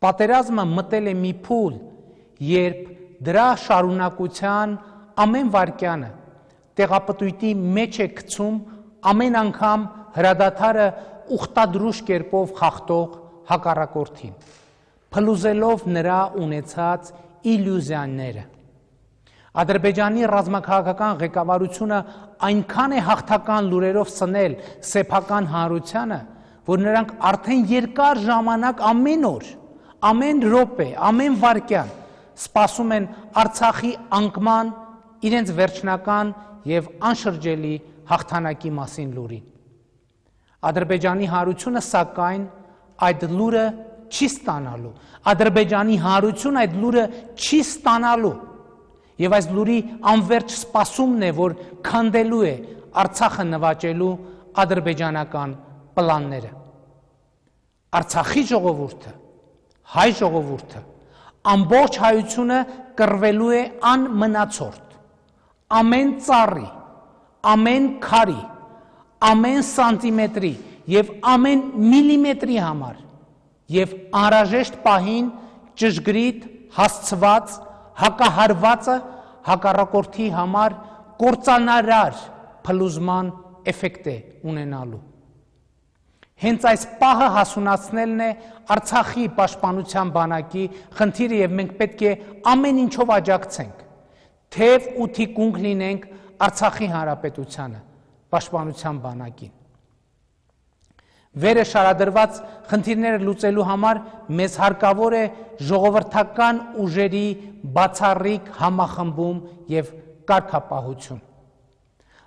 Պատերազմը մտել է մի փուլ, երբ դրա շարունակության ամեն վարքյանը տեղապտույտի մեջ է գցում ամեն անգամ հրադադարը ուխտադրուշ կերպով խախտող հակառակորդին, փլուզելով նրա ունեցած իլյուզիաները։ Ադրբեջանի ռազմաքաղաքական ղեկավարությունը այնքան է հաղթական լուրերով սնել սեփական հանրությանը, որ նրանք արդեն երկար ժամանակ ամեն օր, ամեն րոպե, ամեն վայրկյան սպասում են Արցախի անկման իրենց վերջնական եւ անշրջելի հաղթանակի մասին լուրին։ Ադրբեջանի հարությունը սակայն այդ լուրը չի ստանալու։ Ադրբեջանի հարություն այդ լուրը չի ստանալու։ Եվ այս լուրի անverջ սպասումն է, որ քանդելու է Արցախը նվաճելու ադրբեջանական պլանները։ Արցախի ժողովուրդը, հայ ժողովուրդը, ամբողջ հայությունը կռվելու է անմնացորդ։ Ամեն ծառի, ամեն քարի, ամեն սանտիմետրի եւ ամեն միլիմետրի համար եւ անհրաժեշտ պահին ճշգրիտ հասցված հակահարվածը հակառակորդի համար կործանարար փլուզման էֆեկտ է ունենալու։ Հենց այս պահը հասունացնելն է Արցախի պաշտպանության բանակի խնդիրը եւ մենք պետք է ամեն ինչով աջակցենք, թեև ու թիկունք լինենք Արցախի հանրապետությանը պաշտպանության բանակին։ Վերը շարադրված խնդիրները լուծելու համար մեզ հարկավոր է ժողովրդական ուժերի բացառիկ համախմբում եւ կարգապահություն։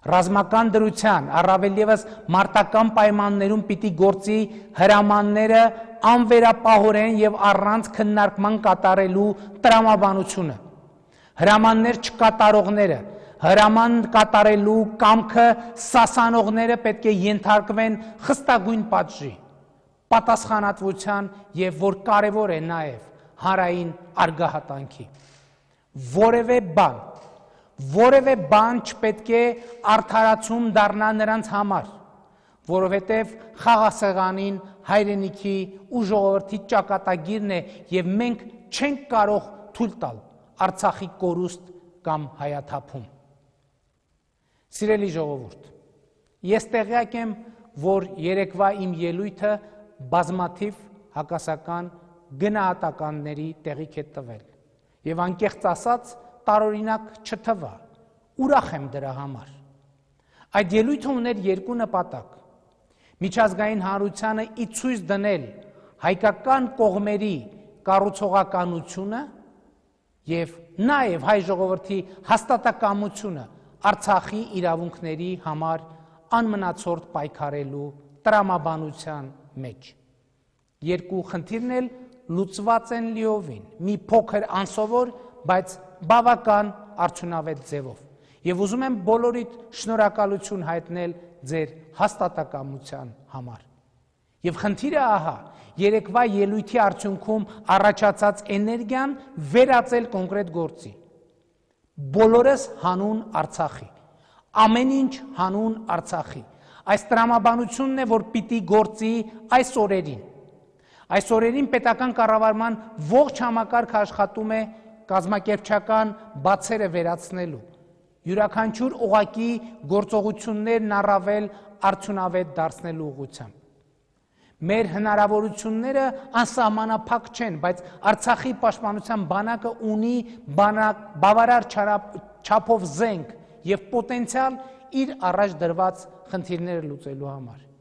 Ռազմական դրության, առավել եւս մարտական պայմաններում պիտի գործի հրամանները անվերապահորեն եւ առանց քննարկման կատարելու տրամաբանությունը։ Հրամաններ չկատարողները հրաման կատարելու կամքը սասանողները պետք է ենթարկվեն խստագույն պատժի, պատասխանատվության եւ որ կարեւոր է նաեւ հարային արգահատանքի։ Որևէ բան, որևէ բան չպետք է արդարացում դառնա նրանց համար, որովհետև խաղասեղանին հայրենիքի ու ժողովրդի ճակատագիրն է եւ մենք չենք կարող թույլ տալ Արցախի կորուստ կամ հայաթափում։ Սիրելի ժողովուրդ, ես տեղյակ եմ, որ երեկվա իմ ելույթը բազմաթիվ հակասական գնահատականների տեղիք է տվել։ Եվ անկեղծ ասած, տարօրինակ չթվա։ Ուրախ եմ դրա համար։ Այդ ելույթը ուներ երկու նպատակ։ Միջազգային հանրությանը ի ցույց դնել հայկական կողմերի կառուցողականությունը եւ նաեւ հայ ժողովրդի հաստատակամությունը Արցախի իրավունքների համար անմնացորդ պայքարելու տրամաբանության մեջ։ Երկու խնդիրն էլ լուծված են լիովին, մի փոքր անսովոր, բայց բավական արդյունավետ ձևով։ Եվ ուզում եմ բոլորիդ շնորհակալություն հայտնել ձեր հաստատակամության համար։ Եվ խնդիրը ահա, երեկվա ելույթի արդյունքում առաջացած էներգիան վերածել կոնկրետ գործի բոլորս հանուն Արցախի։ Ամեն ինչ հանուն Արցախի։ Այս տրամաբանությունն է, որ պիտի գործի այս օրերին։ Այս օրերին պետական կառավարման ողջ համակարգը աշխատում է կազմակերպչական բացերը վերացնելու։ Յուրաքանչյուր օղակի գործողություններն առավել արդյունավետ դարձնելու ուղղությամբ։ Մեր հնարավորությունները անսահմանափակ չեն, բայց Արցախի պաշտպանության բանակը ունի բանակ բավարար չափով զենք եւ պոտենցիալ իր առաջ դրված խնդիրները լուծելու համար։